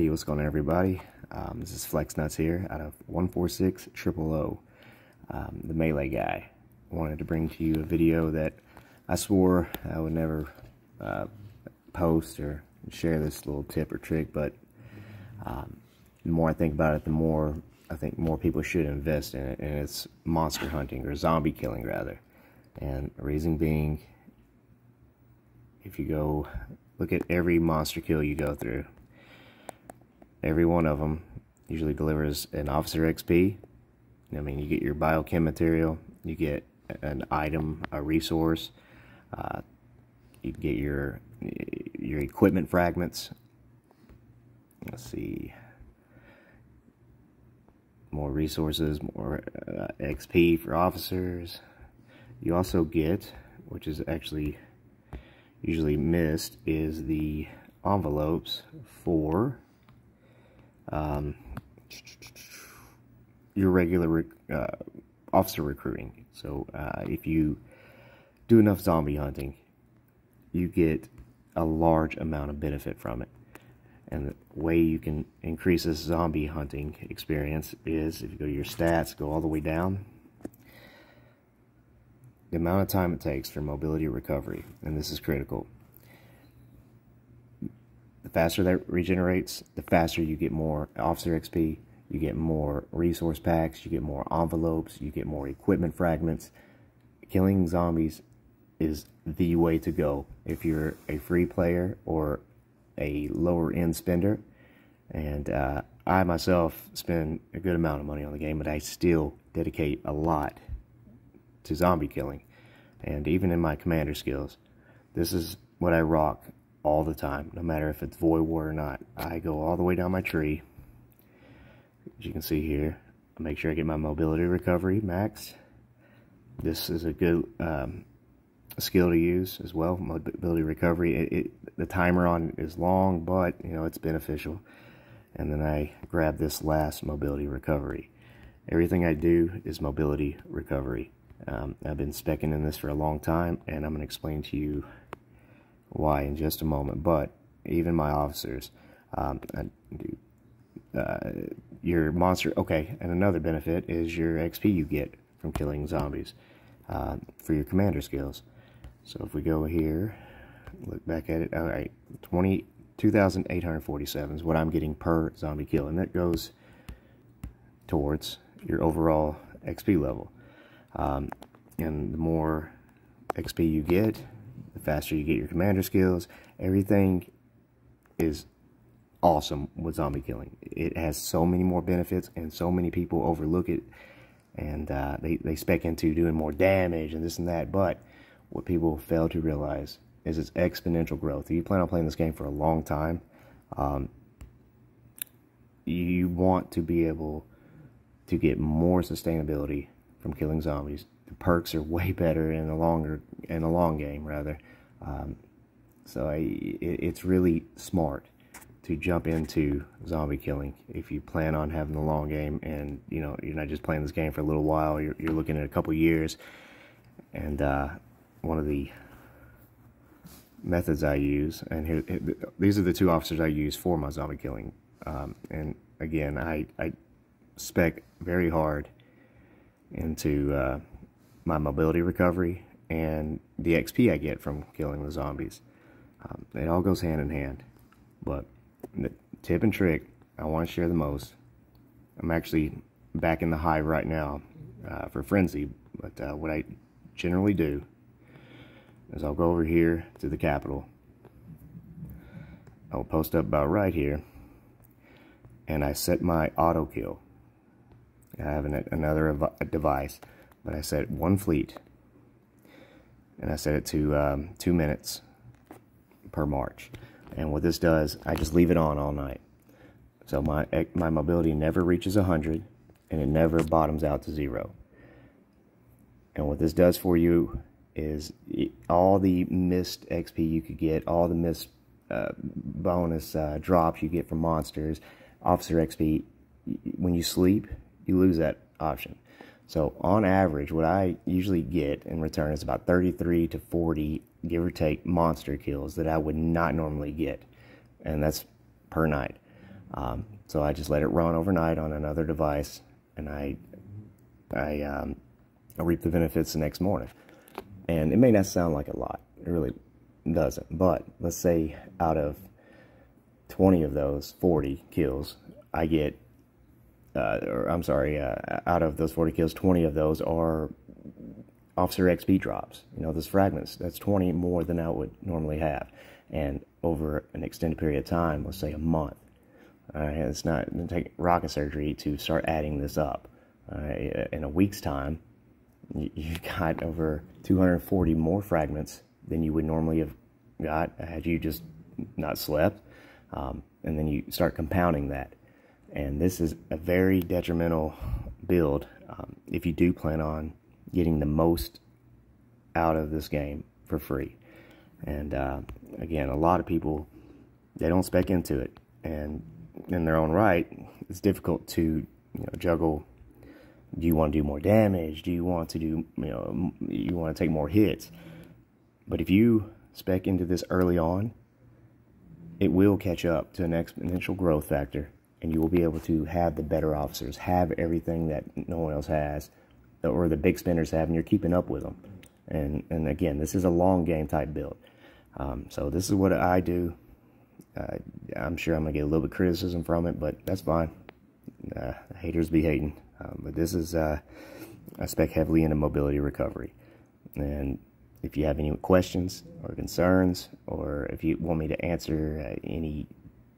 Hey, what's going on everybody? Um, this is Flex Nuts here out of 146 Triple O, um, the Melee guy. wanted to bring to you a video that I swore I would never uh, post or share this little tip or trick, but um, the more I think about it, the more I think more people should invest in it, and it's monster hunting or zombie killing rather. And the reason being, if you go look at every monster kill you go through, every one of them usually delivers an officer XP. I mean, you get your biochem material, you get an item, a resource, uh, you get your your equipment fragments. Let's see, more resources, more uh, XP for officers. You also get, which is actually usually missed, is the envelopes for um, your regular uh, officer recruiting. So uh, if you do enough zombie hunting, you get a large amount of benefit from it. And the way you can increase this zombie hunting experience is if you go to your stats, go all the way down, the amount of time it takes for mobility recovery, and this is critical. The faster that regenerates, the faster you get more officer XP, you get more resource packs, you get more envelopes, you get more equipment fragments. Killing zombies is the way to go if you're a free player or a lower end spender. And uh, I myself spend a good amount of money on the game, but I still dedicate a lot to zombie killing. And even in my commander skills, this is what I rock all the time, no matter if it's Void War or not. I go all the way down my tree. As you can see here, I make sure I get my mobility recovery max. This is a good um, skill to use as well, mobility recovery. It, it, the timer on is long, but you know it's beneficial. And then I grab this last mobility recovery. Everything I do is mobility recovery. Um, I've been specking in this for a long time, and I'm going to explain to you why in just a moment. But even my officers, um, uh, your monster. Okay, and another benefit is your XP you get from killing zombies uh, for your commander skills. So if we go here, look back at it. All right, 20, 2,847 is what I'm getting per zombie kill, and that goes towards your overall XP level. Um, and the more XP you get, the faster you get your commander skills. Everything is awesome with zombie killing. It has so many more benefits, and so many people overlook it, and uh, they, they spec into doing more damage and this and that. But what people fail to realize is its exponential growth. If you plan on playing this game for a long time, um, you want to be able to get more sustainability from killing zombies. The perks are way better in the longer in the long game rather. Um, so I, it, it's really smart to jump into zombie killing if you plan on having the long game and you know you're not just playing this game for a little while. You're, you're looking at a couple years. And uh, one of the methods I use, and here, these are the two officers I use for my zombie killing. Um, and again, I, I spec very hard into uh, my mobility recovery and the XP I get from killing the zombies. Um, it all goes hand in hand. But the tip and trick I want to share the most. I'm actually back in the hive right now uh, for Frenzy, but uh, what I generally do is I'll go over here to the capital. I'll post up about right here, and I set my auto kill. I have an, another device, but I set one fleet, and I set it to um, two minutes per march. And what this does, I just leave it on all night. So my my mobility never reaches 100, and it never bottoms out to zero. And what this does for you is all the missed XP you could get, all the missed uh, bonus uh, drops you get from monsters, officer XP, when you sleep, you lose that option. So on average, what I usually get in return is about 33 to 40, give or take, monster kills that I would not normally get. And that's per night. Um, so I just let it run overnight on another device, and I I, um, I reap the benefits the next morning. And it may not sound like a lot, it really doesn't. But let's say out of 20 of those 40 kills, I get, uh, or I'm sorry, uh, out of those 40 kills, 20 of those are officer XP drops. You know, those fragments, that's 20 more than I would normally have. And over an extended period of time, let's say a month, uh, it's not to take rocket surgery to start adding this up. In a week's time, you've got over 240 more fragments than you would normally have got had you just not slept. Um, and then you start compounding that. And this is a very detrimental build um, if you do plan on getting the most out of this game for free. And uh, again, a lot of people they don't spec into it, and in their own right, it's difficult to you know juggle. Do you want to do more damage? Do you want to do you know you want to take more hits? But if you spec into this early on, it will catch up to an exponential growth factor, and you will be able to have the better officers, have everything that no one else has, or the big spenders have, and you're keeping up with them. And and again, this is a long game type build. Um, so this is what I do. Uh, I'm sure I'm gonna get a little bit criticism from it, but that's fine. Uh, haters be hating. Um, but this is uh, I spec heavily into mobility recovery, and if you have any questions or concerns, or if you want me to answer uh, any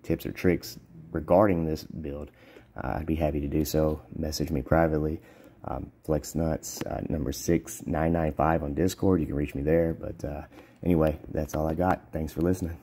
tips or tricks regarding this build, uh, I'd be happy to do so. Message me privately. Um, FlexNuts uh, number 6995 on Discord. You can reach me there. But uh, anyway, that's all I got. Thanks for listening.